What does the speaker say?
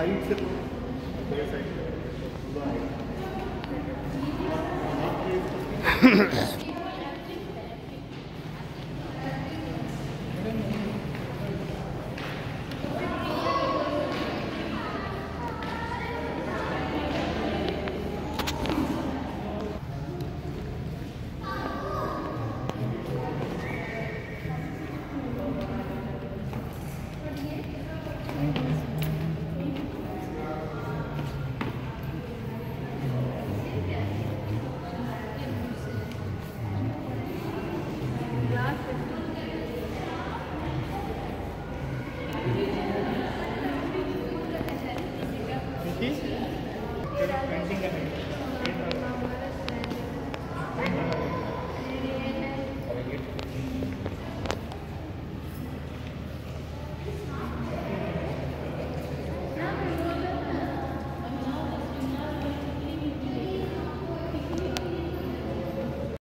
Height से मेरे side aqui.